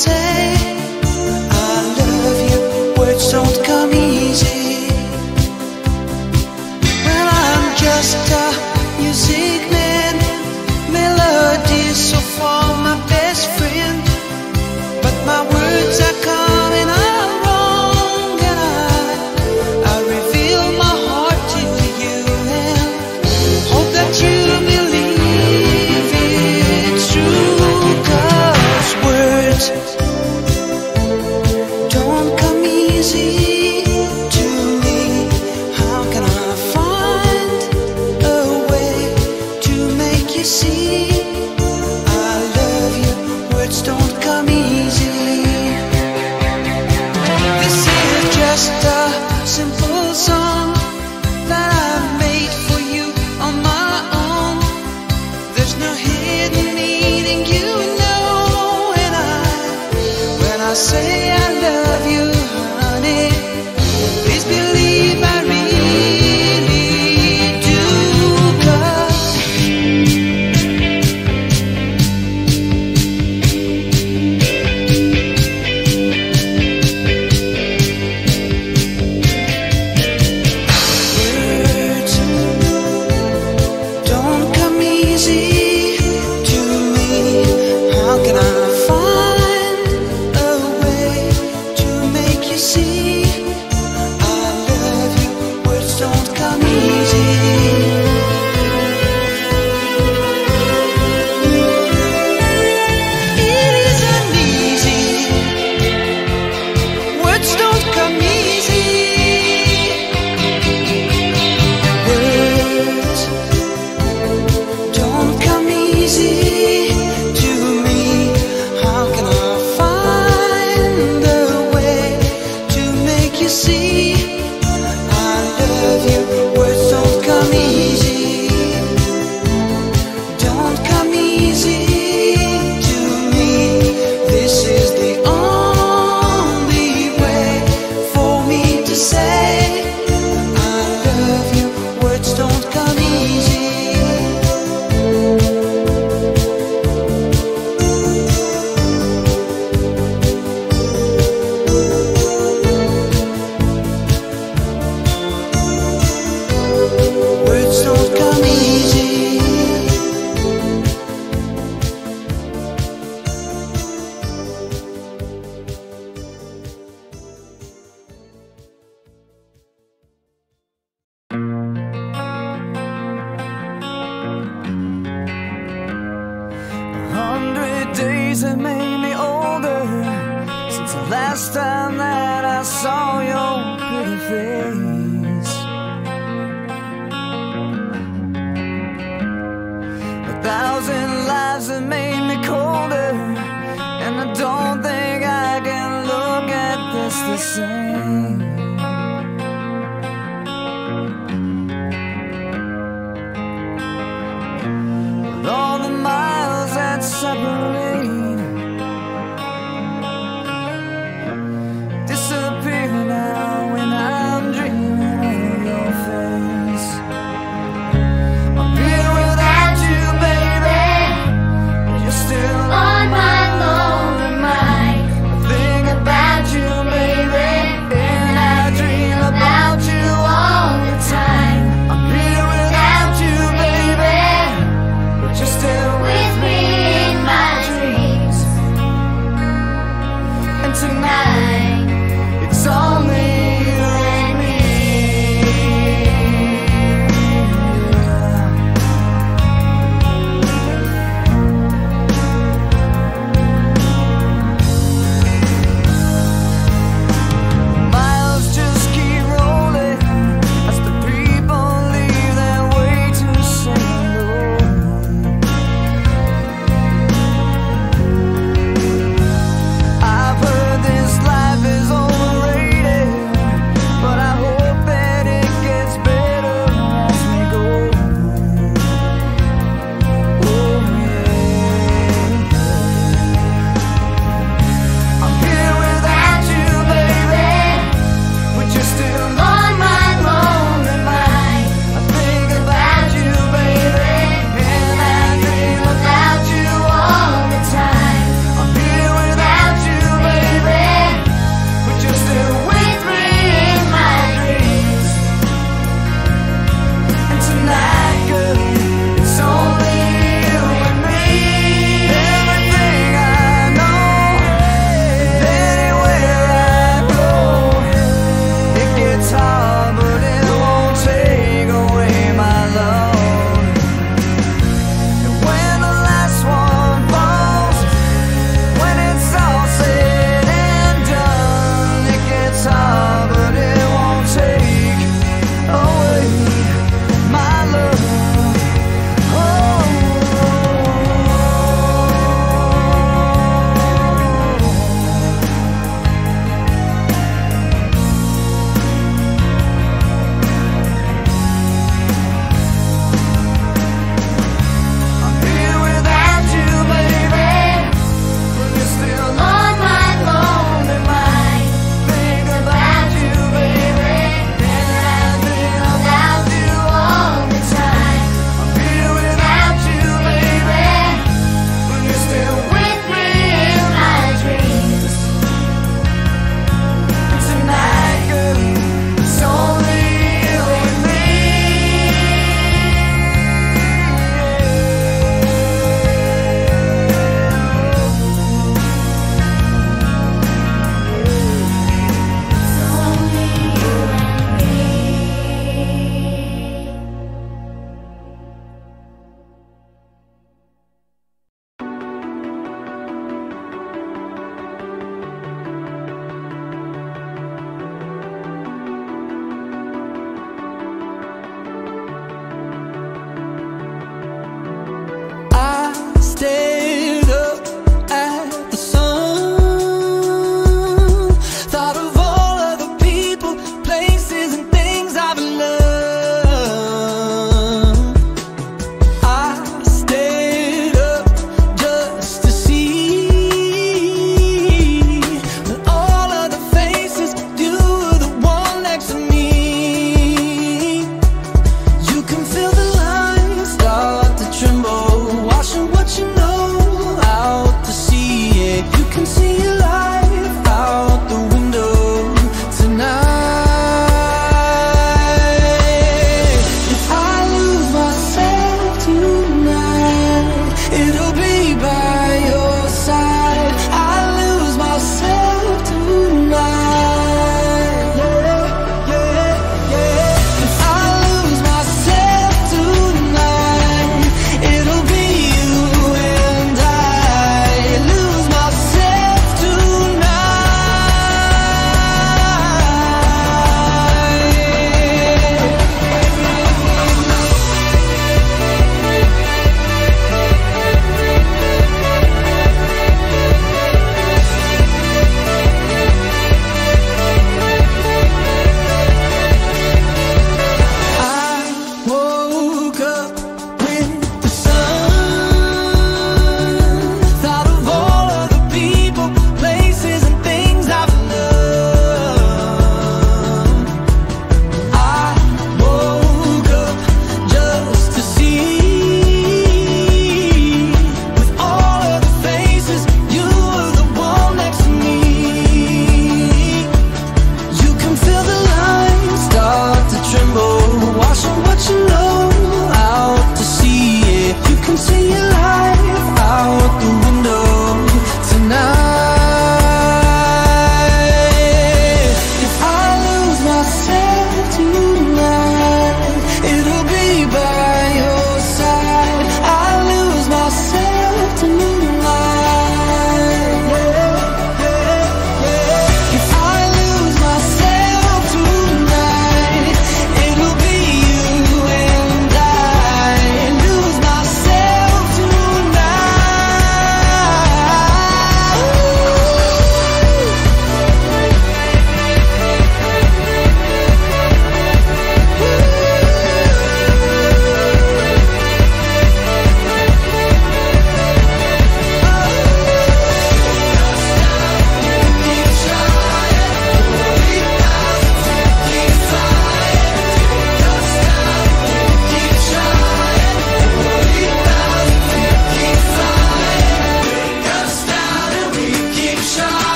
say see Words don't the same.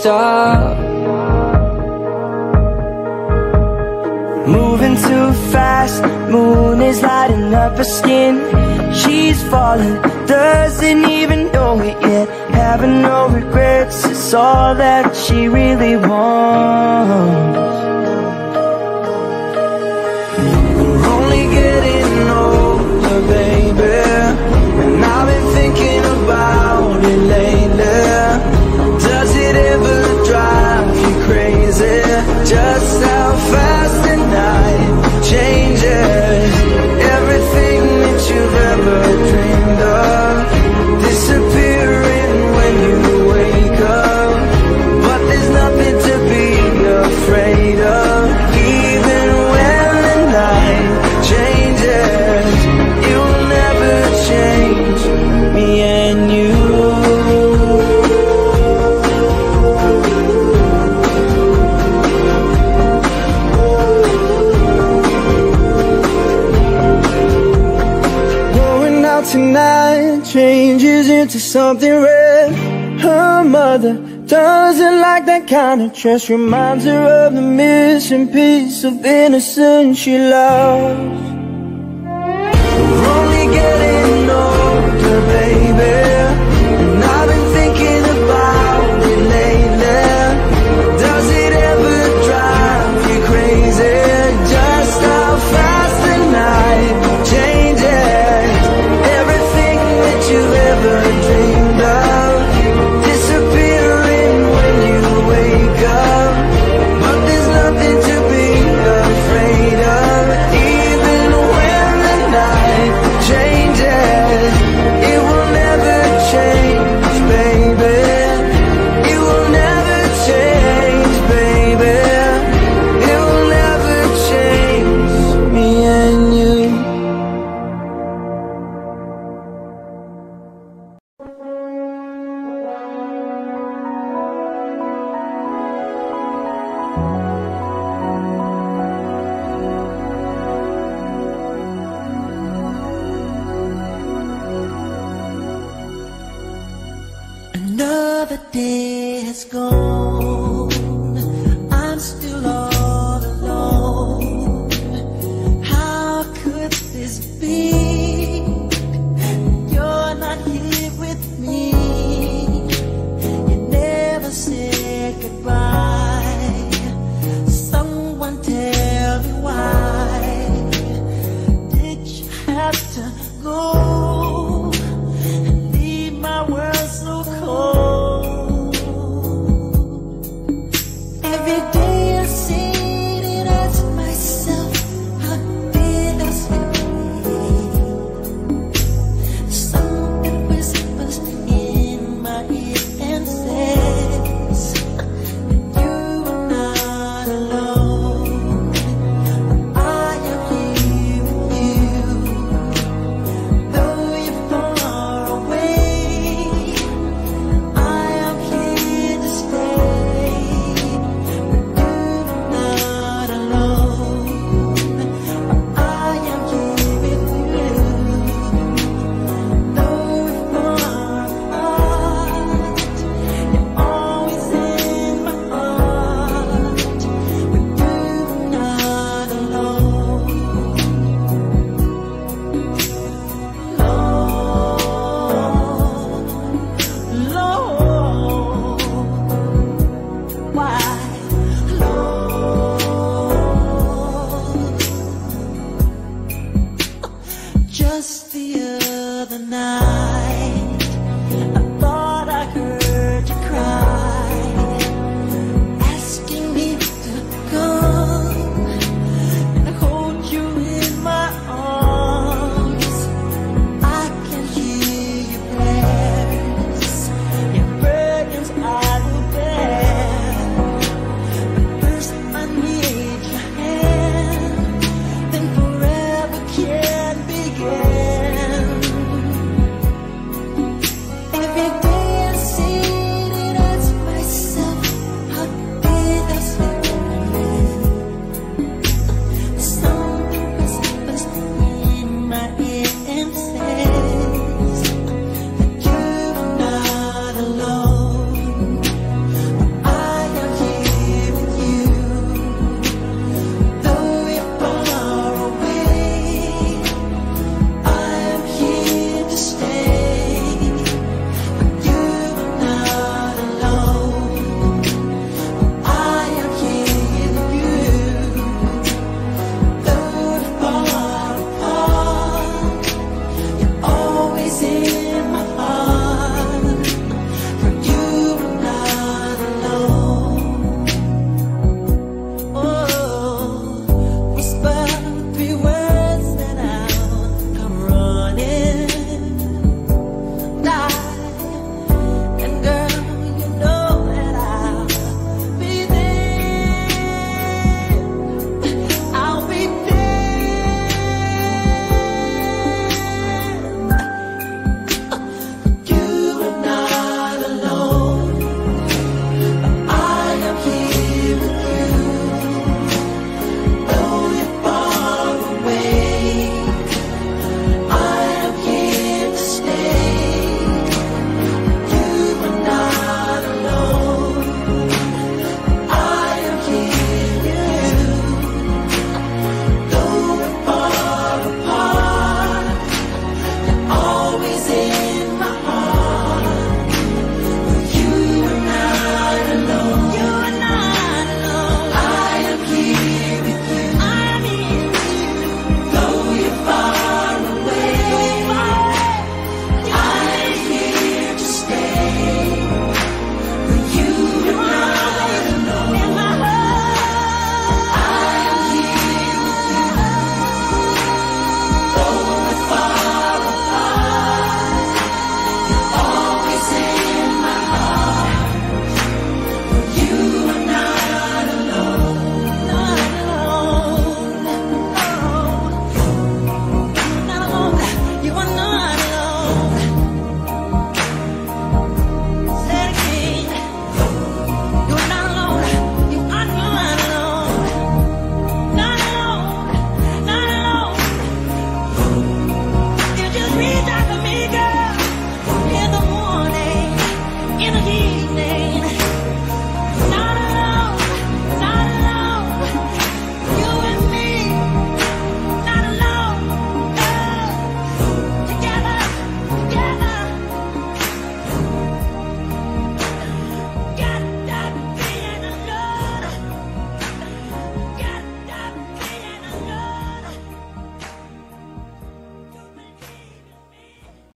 stop. Moving too fast, moon is lighting up her skin. She's falling, doesn't even know it yet. Having no regrets, it's all that she really wants. We're only getting older, baby And I've been thinking about it lately something red. Her mother doesn't like that kind of dress. Reminds her of the missing piece of innocence she lost.